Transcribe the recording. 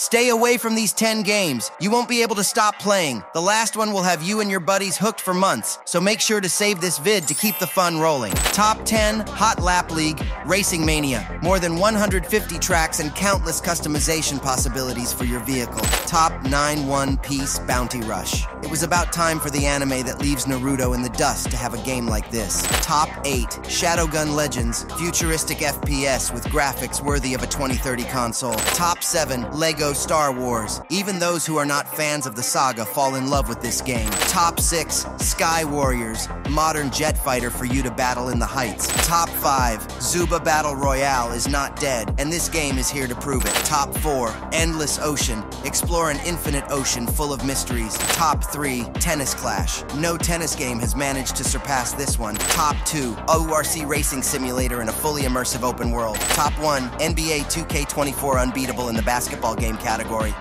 Stay away from these 10 games. You won't be able to stop playing. The last one will have you and your buddies hooked for months, so make sure to save this vid to keep the fun rolling. Top 10 Hot Lap League Racing Mania. More than 150 tracks and countless customization possibilities for your vehicle. Top 9 One Piece Bounty Rush. It was about time for the anime that leaves Naruto in the dust to have a game like this. Top 8 Shadowgun Legends. Futuristic FPS with graphics worthy of a 2030 console. Top 7 Lego Star Wars. Even those who are not fans of the saga fall in love with this game. Top 6 Sky Warriors. Modern jet fighter for you to battle in the heights. Top 5 Zooba Battle Royale is not dead, and this game is here to prove it. Top 4 Endless Ocean. Explore an infinite ocean full of mysteries. Top 3 Tennis Clash. No tennis game has managed to surpass this one. Top 2 ORC Racing Simulator in a fully immersive open world. Top 1 NBA 2K24 Unbeatable in the basketball game category.